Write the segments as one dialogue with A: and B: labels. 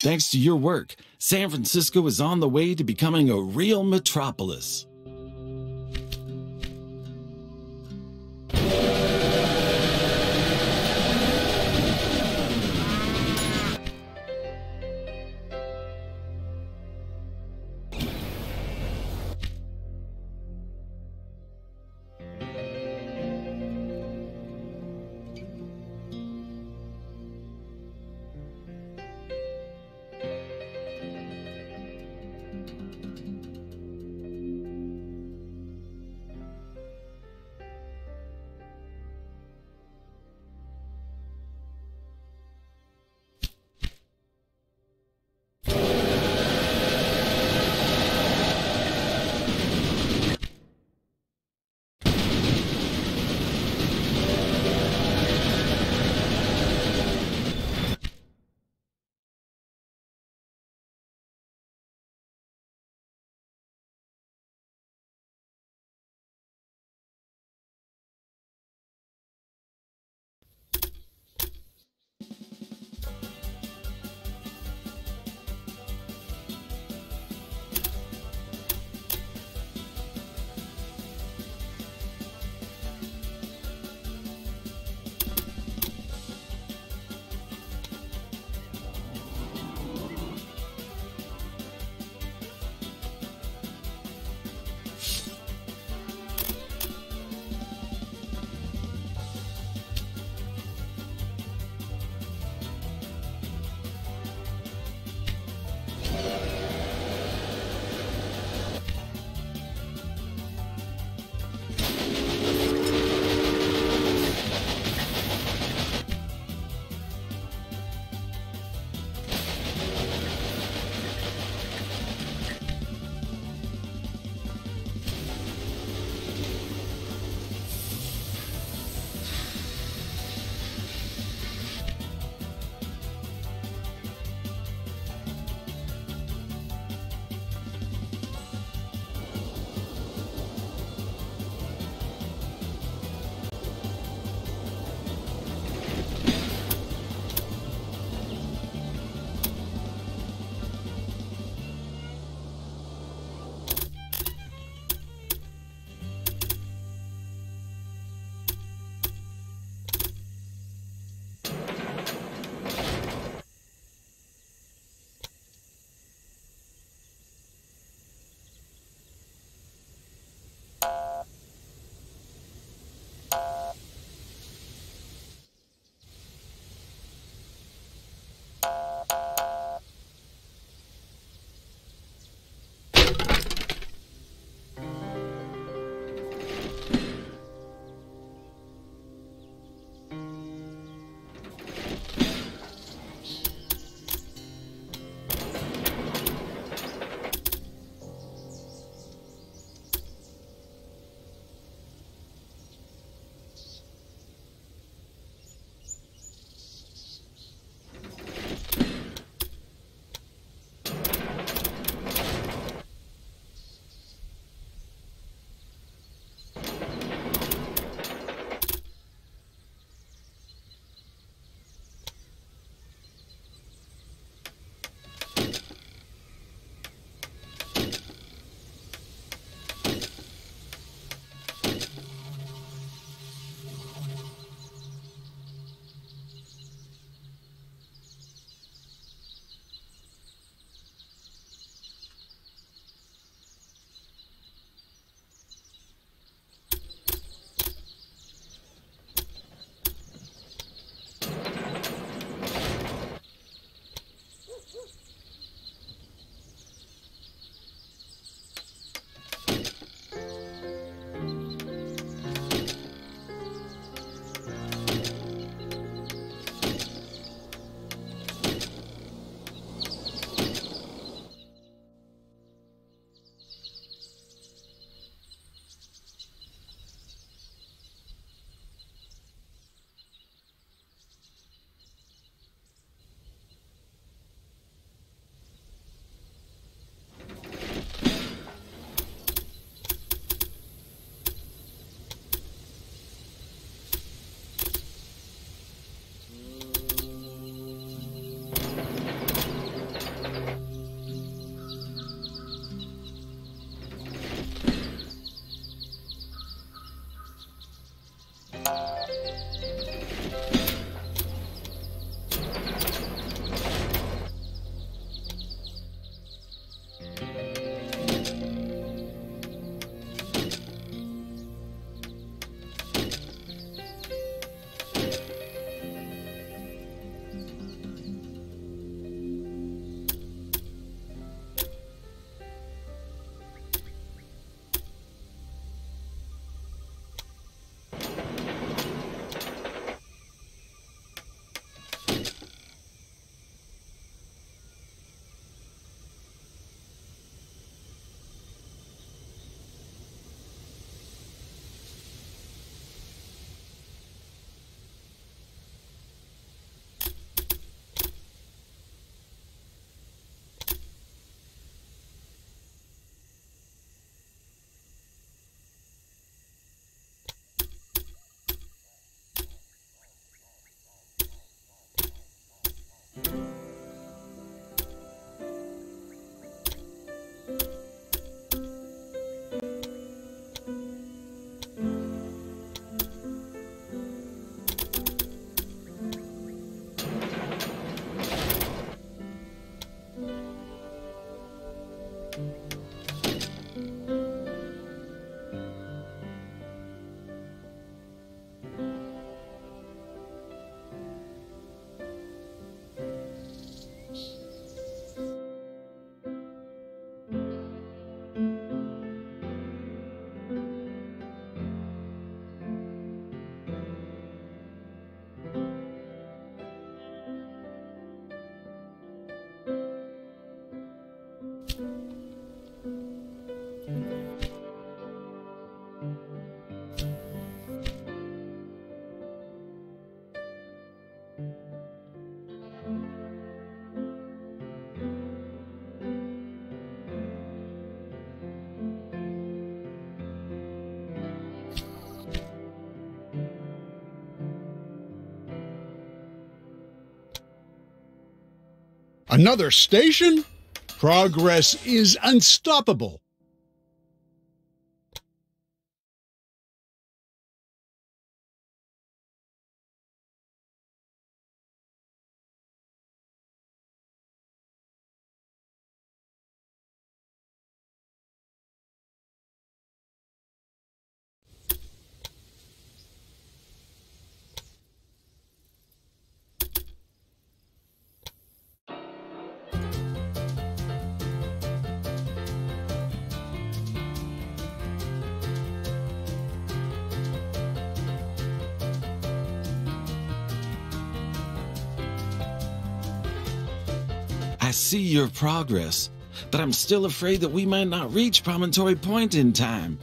A: Thanks to your work, San Francisco is on the way to becoming a real metropolis.
B: Another station? Progress is unstoppable.
A: Your progress, but I'm still afraid that we might not reach Promontory Point in time.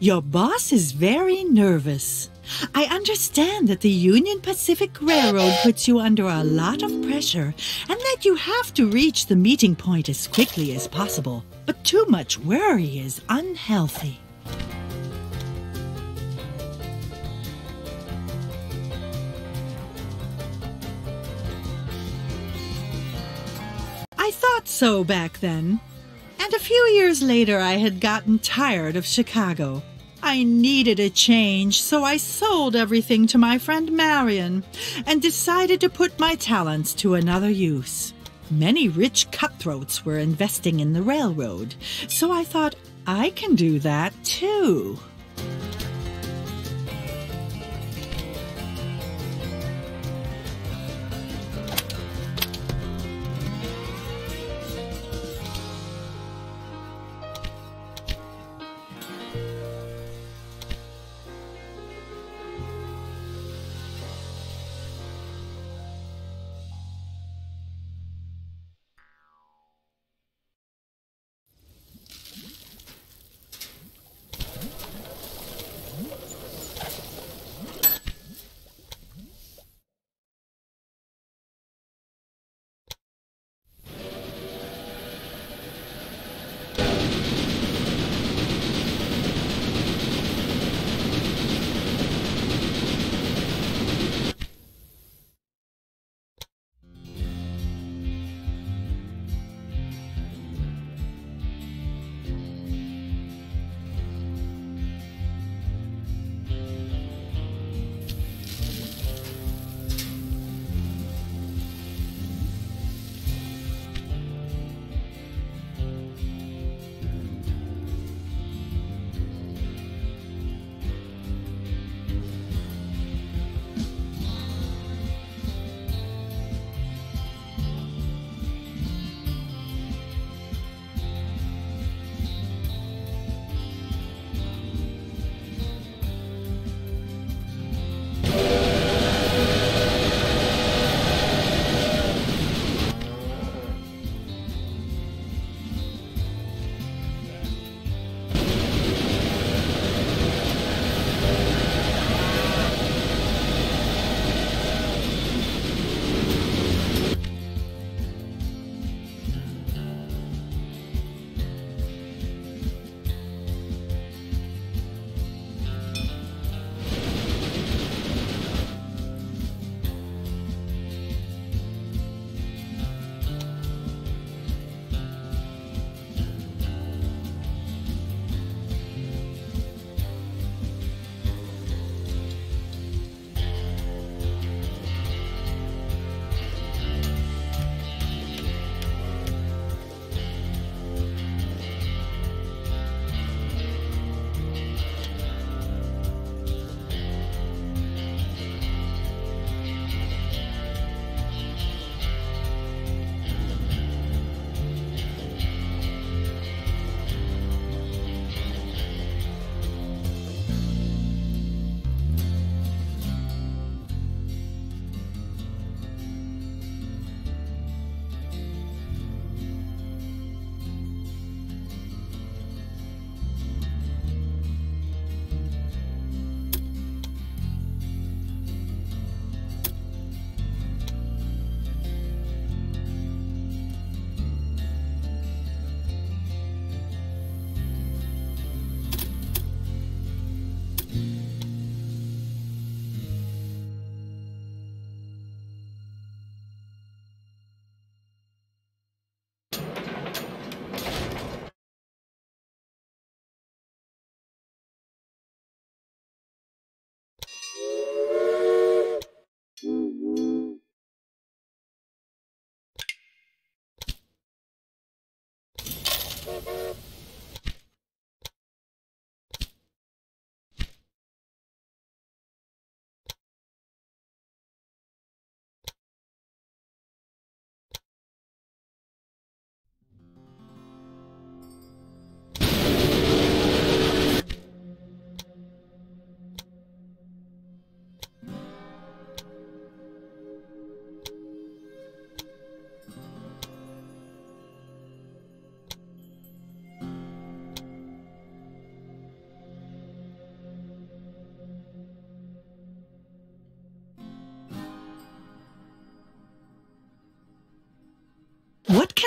C: Your boss is very nervous. I understand that the Union Pacific Railroad puts you under a lot of pressure and that you have to reach the meeting point as quickly as possible. But too much worry is unhealthy. I thought so back then. And a few years later, I had gotten tired of Chicago. I needed a change, so I sold everything to my friend Marion and decided to put my talents to another use. Many rich cutthroats were investing in the railroad, so I thought I can do that too.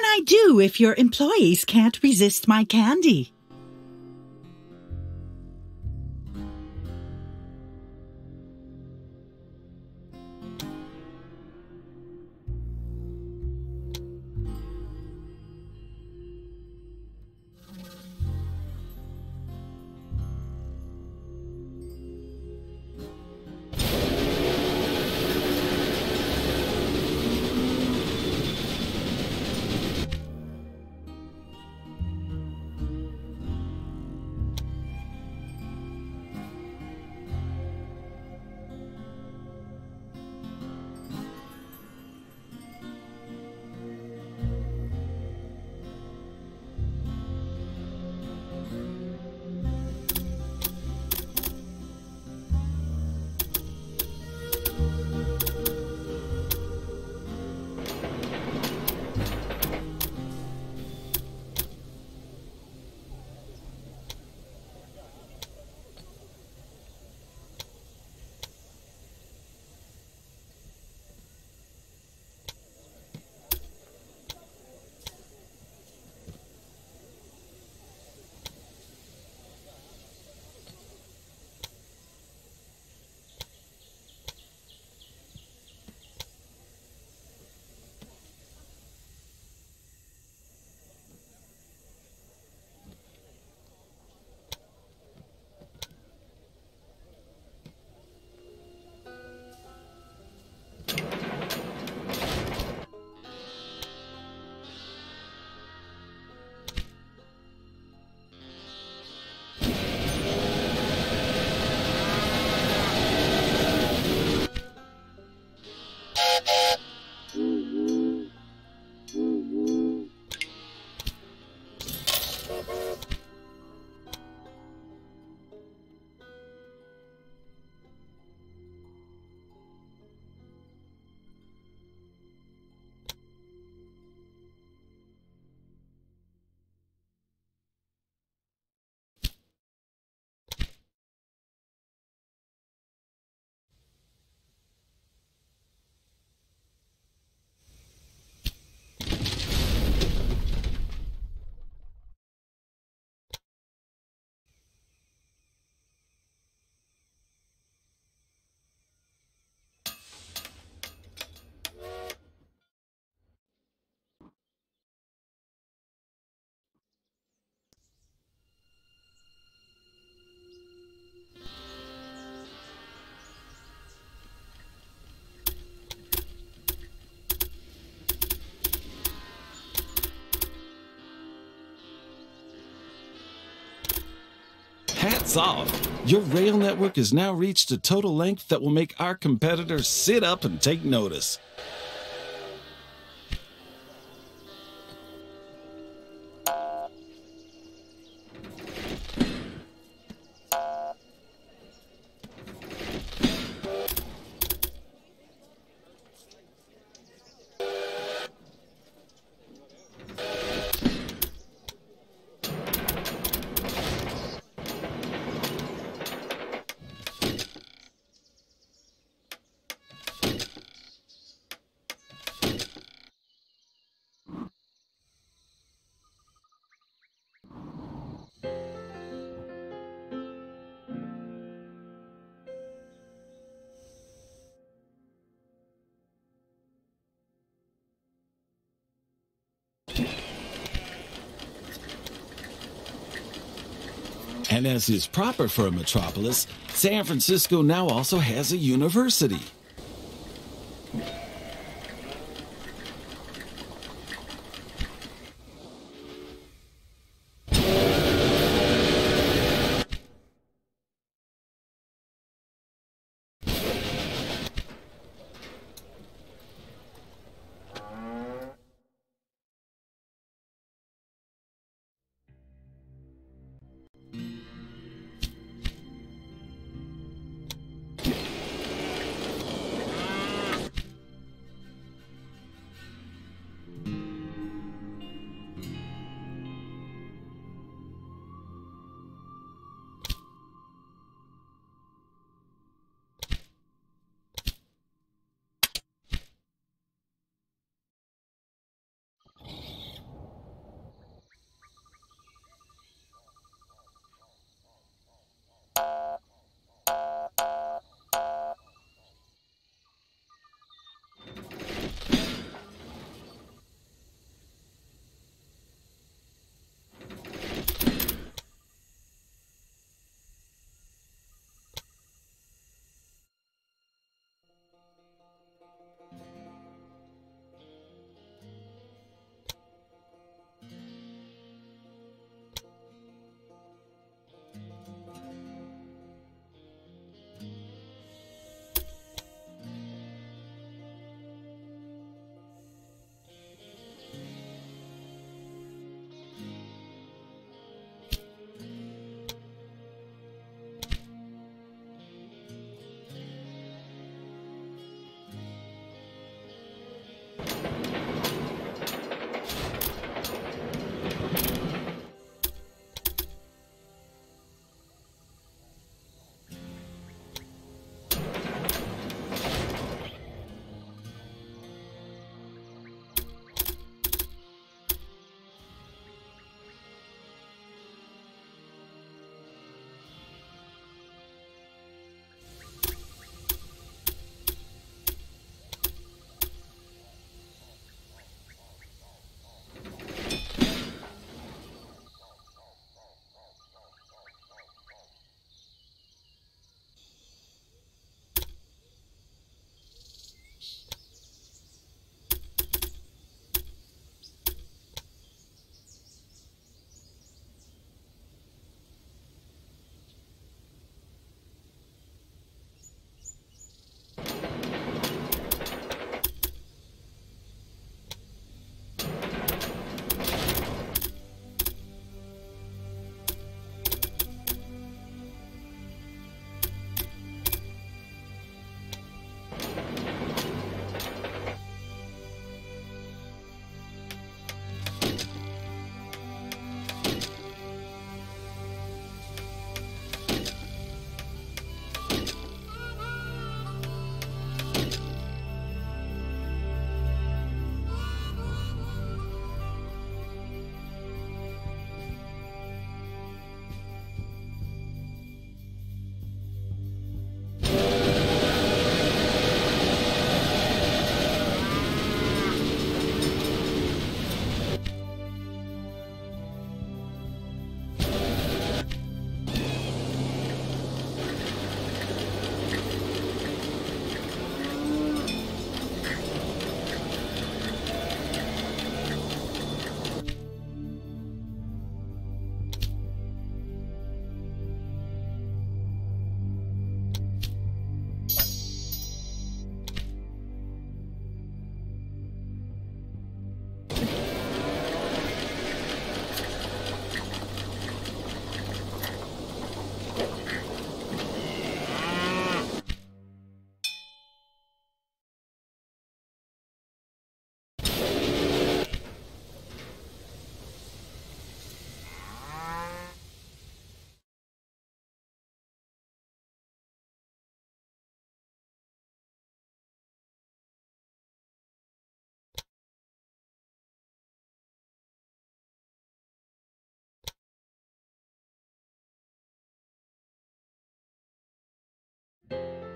C: I do if your employees can't resist my candy?
A: Off! Your rail network has now reached a total length that will make our competitors sit up and take notice. As is proper for a metropolis, San Francisco now also has a university.
C: Oh,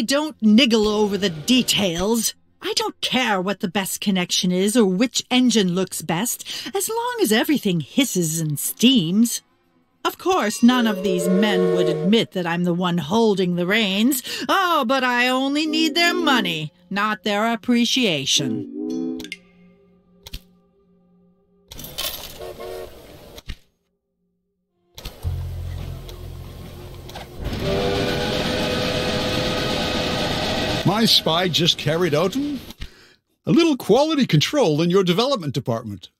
C: I don't niggle over the details. I don't care what the best connection is or which engine looks best, as long as everything hisses and steams. Of course, none of these men would admit that I'm the one holding the reins. Oh, but I only need their money, not their appreciation.
B: My spy just carried out a little quality control in your development department.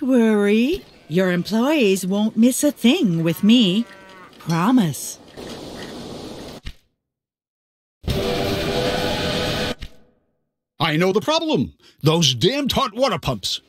C: Don't worry. Your employees won't miss a thing with me. Promise.
B: I know the problem. Those damned hot water pumps.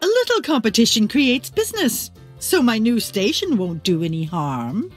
C: A little competition creates business, so my new station won't do any harm.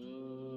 C: Mm.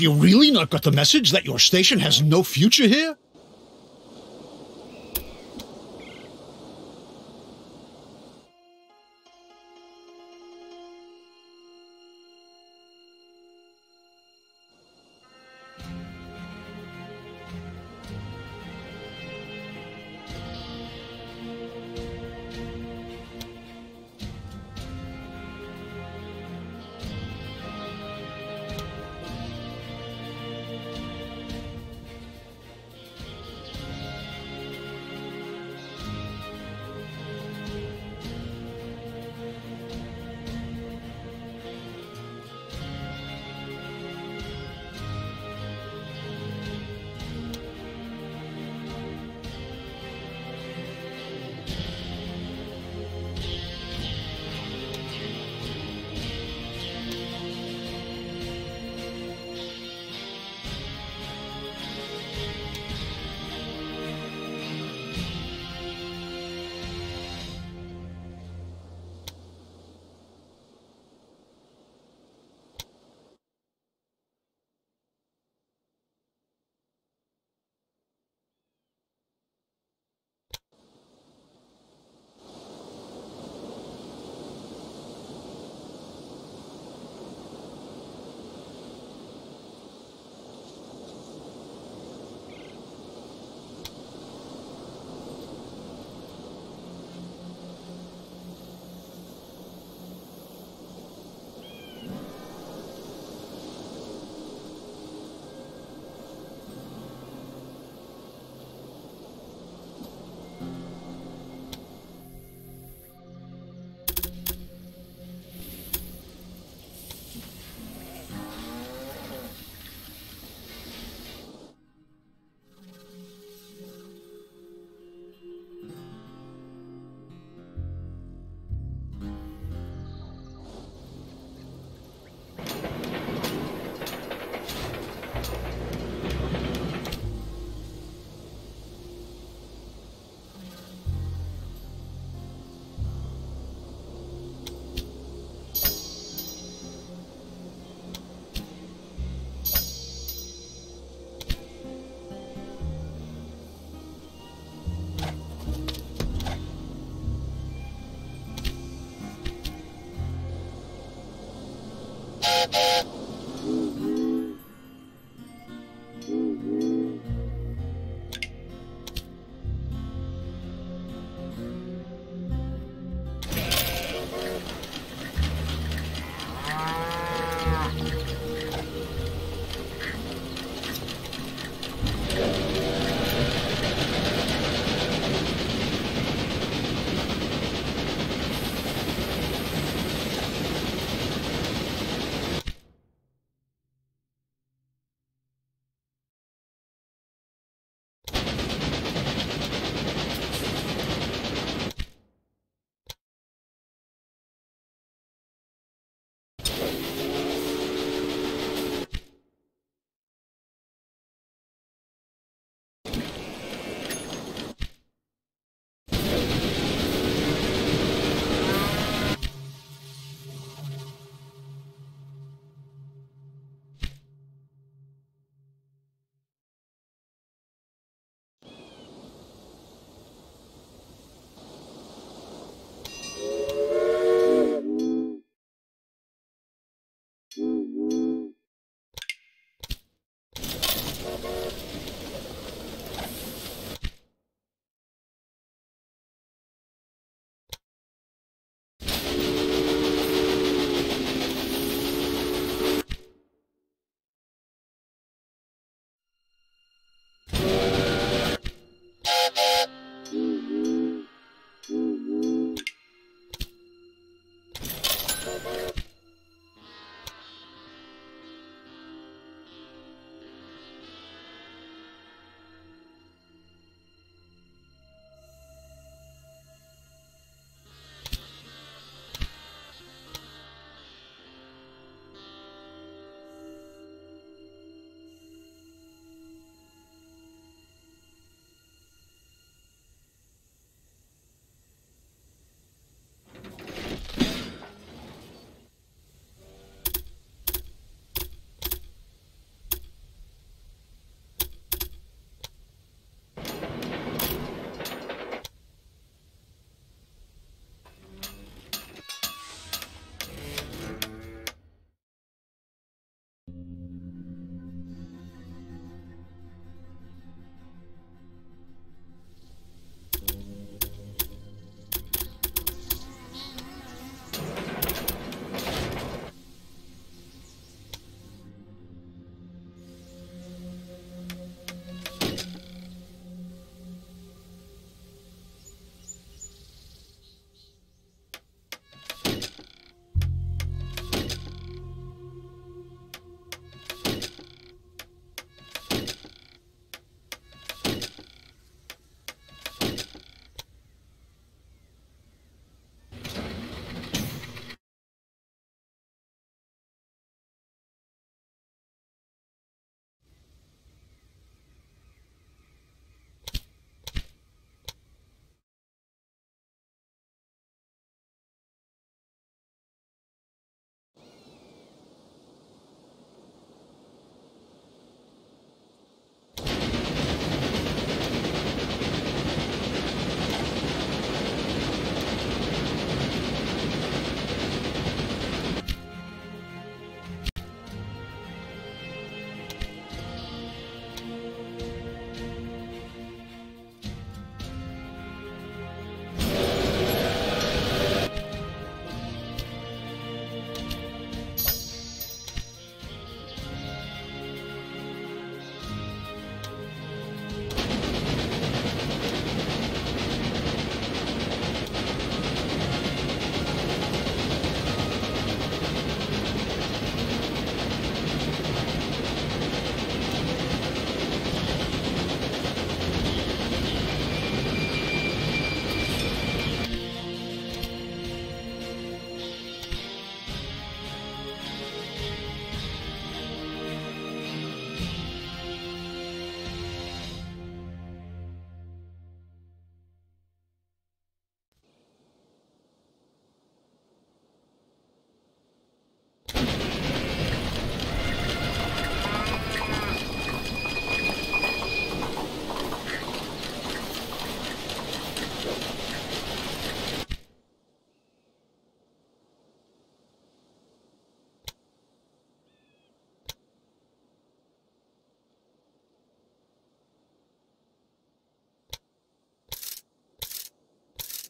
B: Have you really not got the message that your station has no future here?
C: you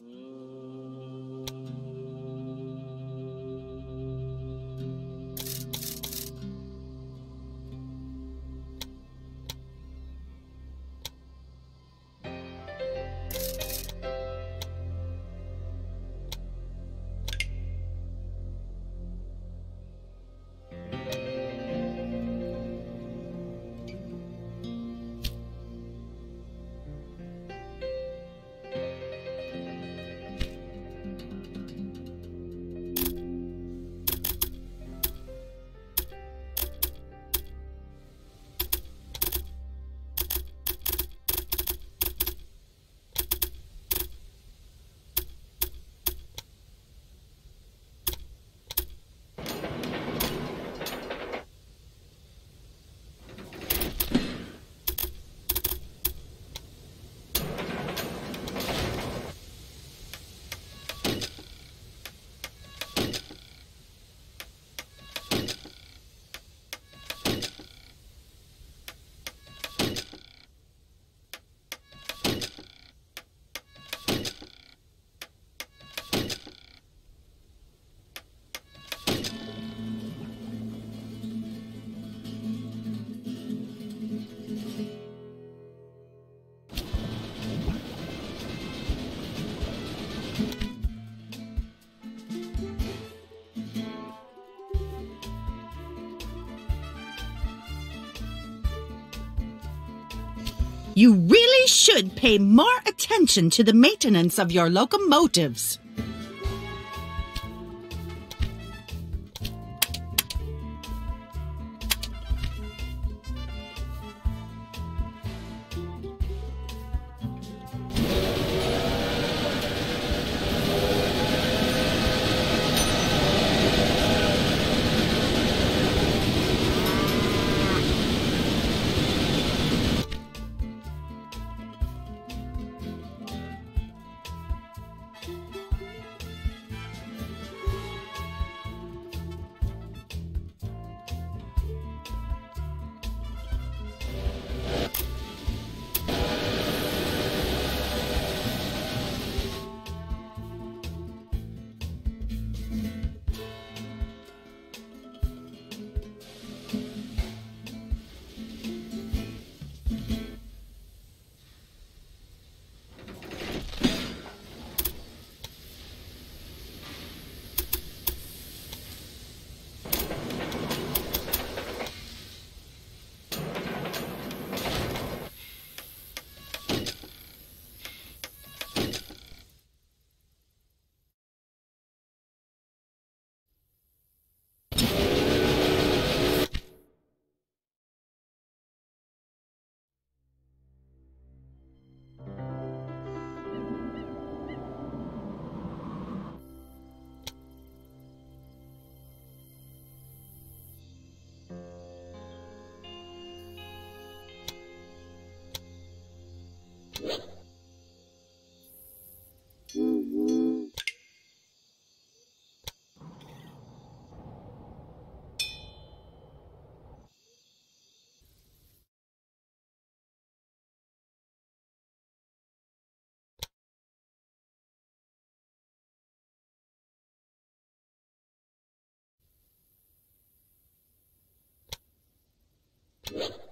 C: Mm. You really should pay more attention to the maintenance of your locomotives. you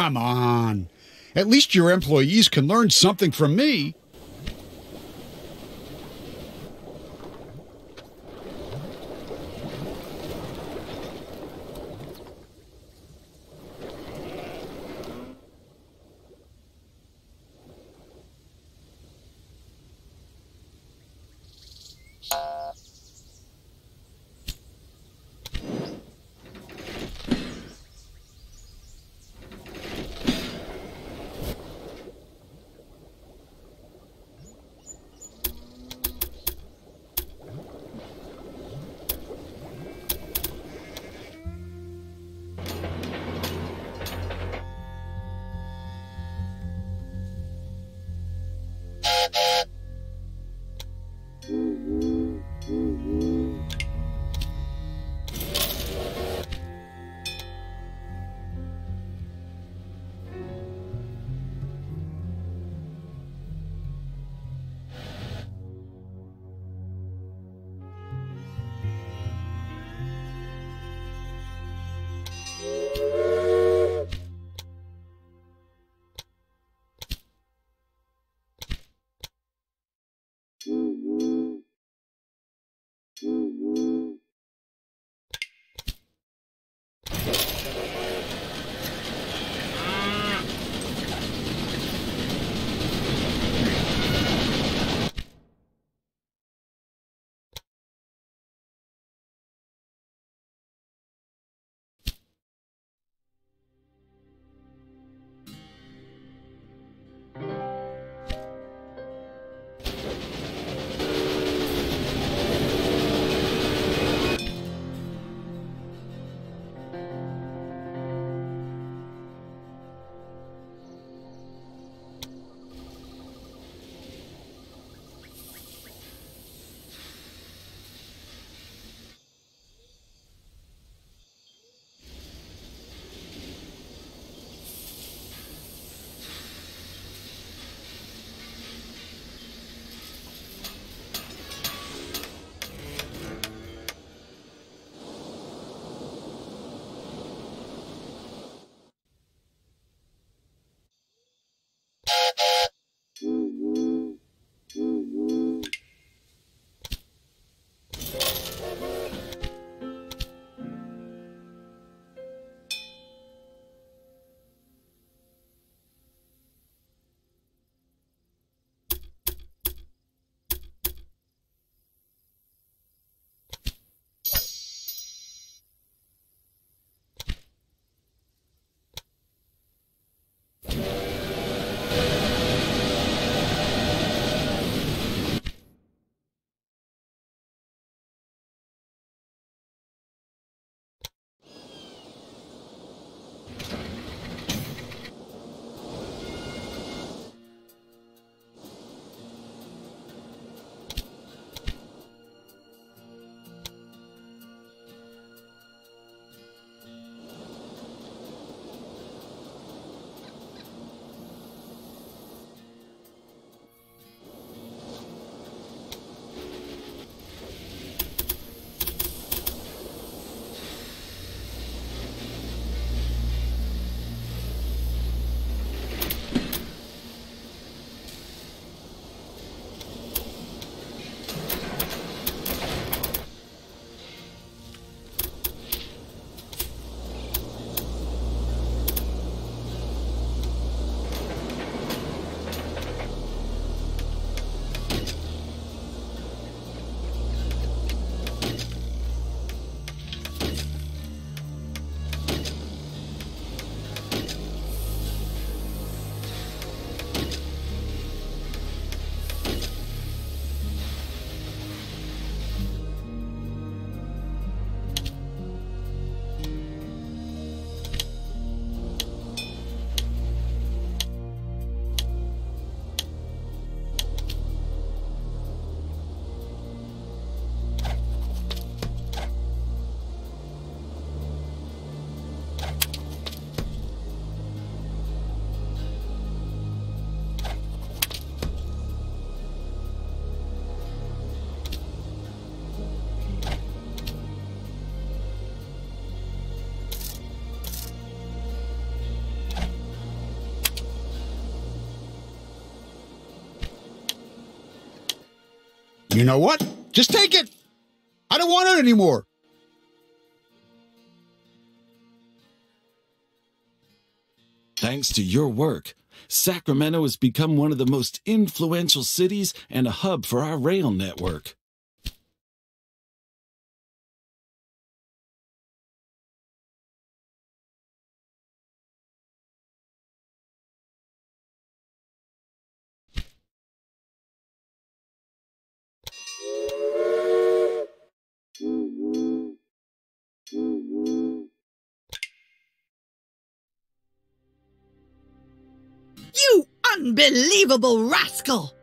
B: Come on. At least your employees can learn something from me. You know what? Just take it. I don't want it anymore.
A: Thanks to your work, Sacramento has become one of the most influential cities and a hub for our rail network.
C: Unbelievable rascal!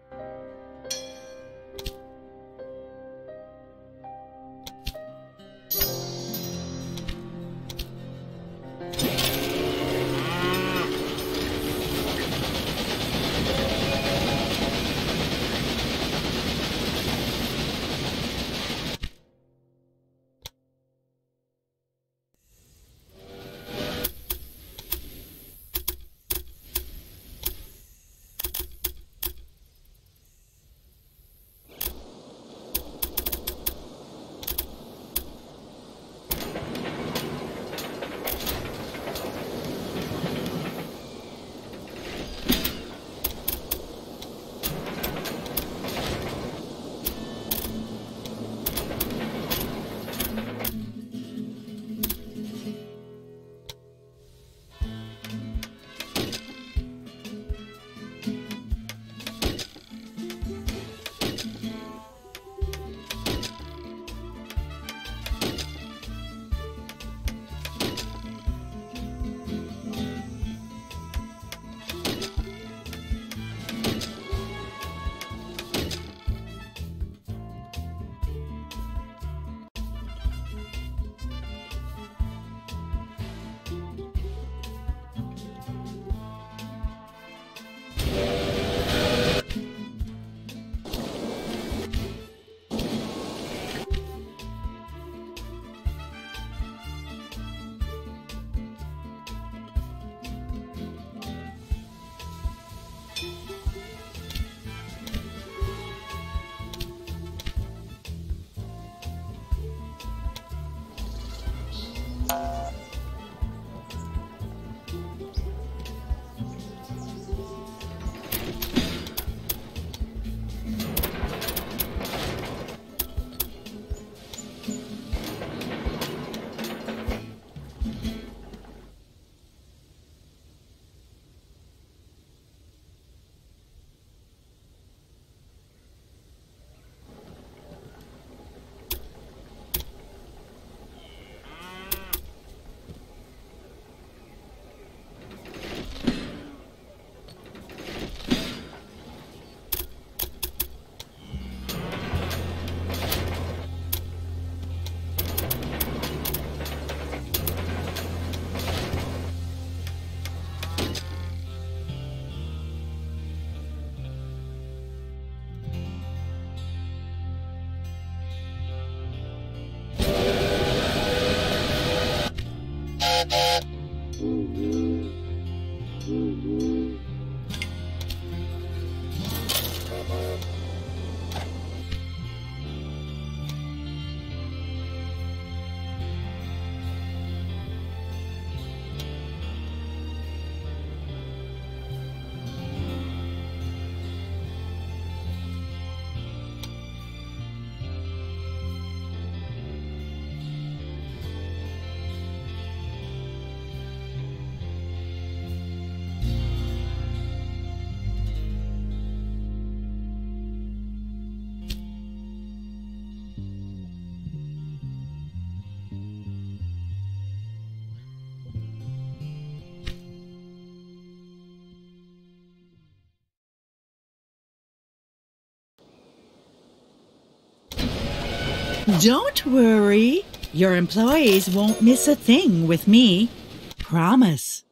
C: Don't worry. Your employees won't miss a thing with me. Promise.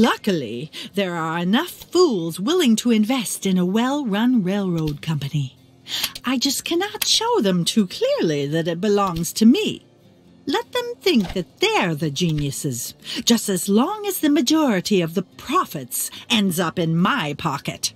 C: Luckily, there are enough fools willing to invest in a well run railroad company. I just cannot show them too clearly that it belongs to me. Let them think that they're the geniuses, just as long as the majority of the profits ends up in my pocket.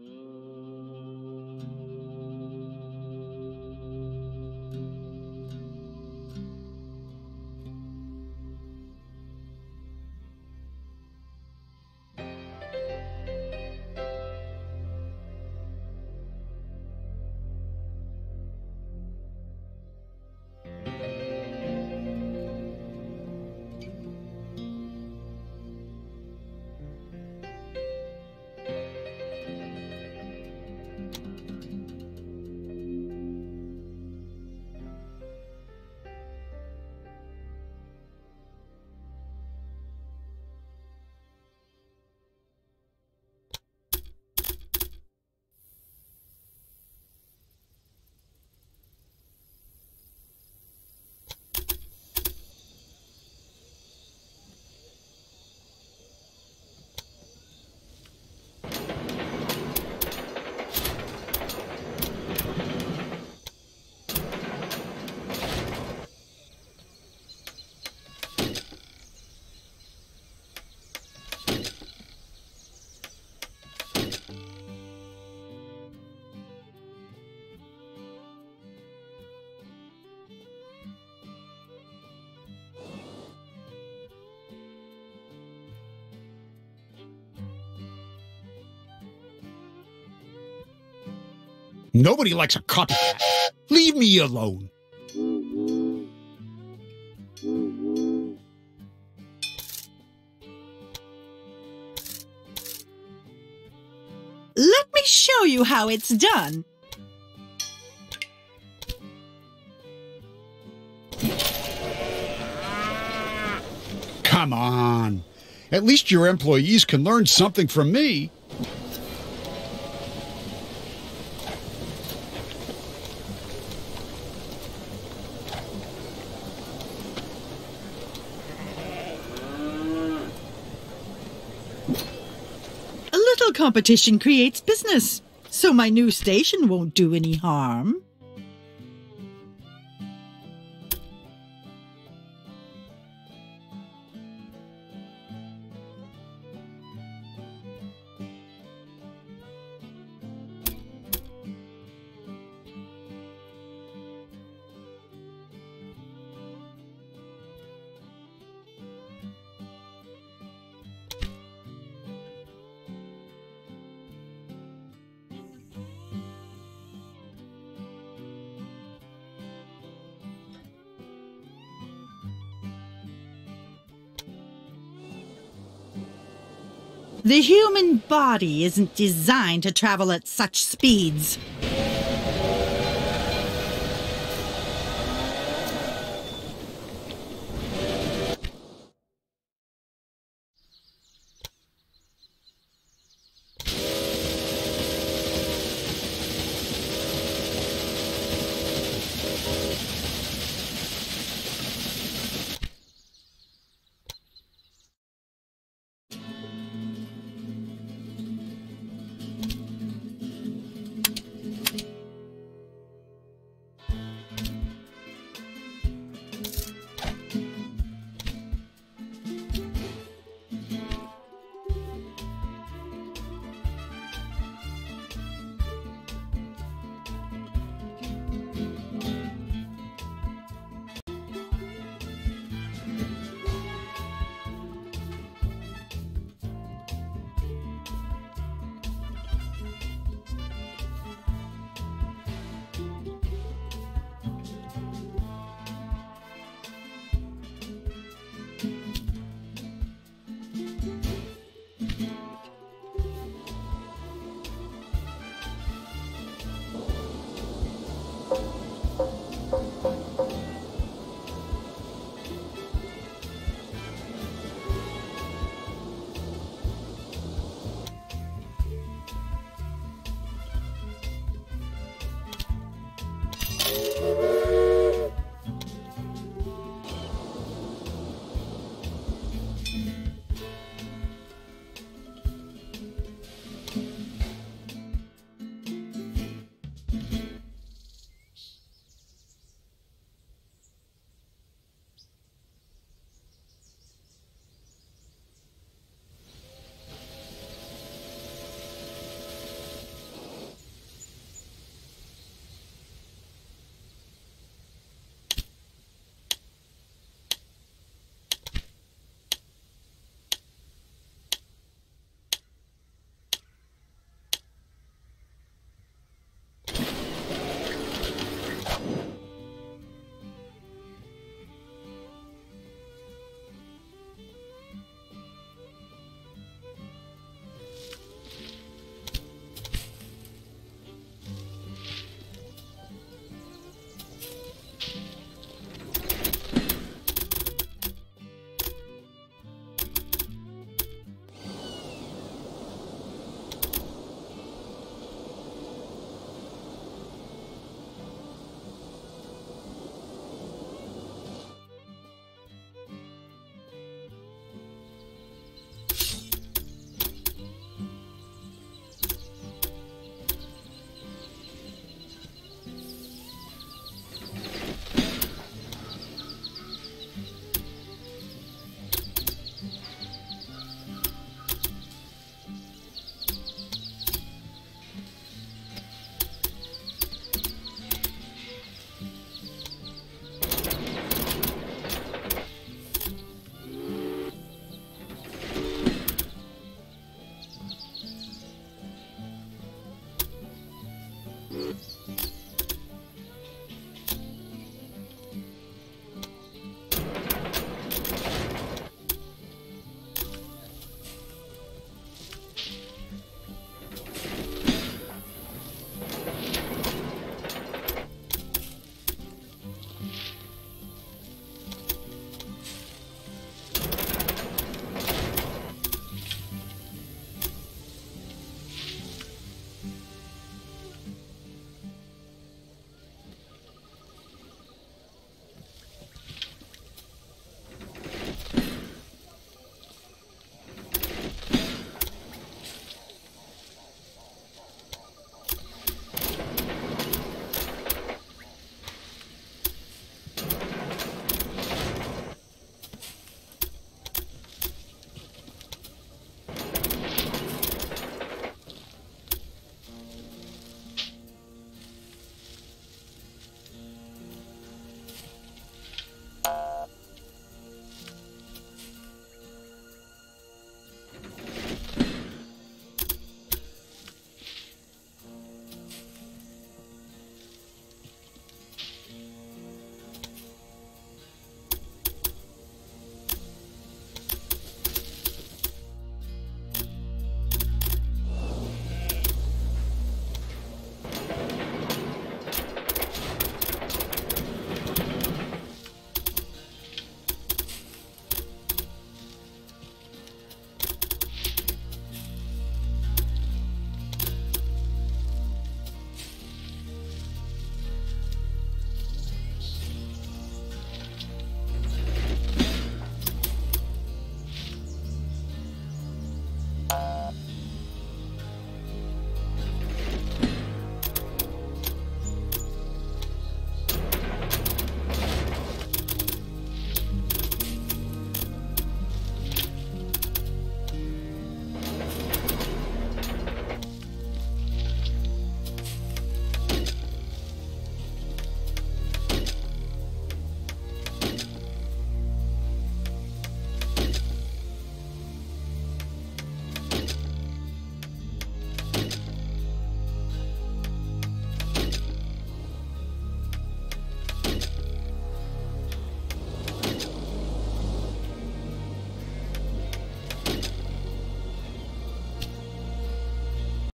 C: Mm.
B: Nobody likes a copycat. Leave me alone.
C: Let me show you how it's done.
B: Come on. At least your employees can learn something from me.
C: A little competition creates business, so my new station won't do any harm. The human body isn't designed to travel at such speeds.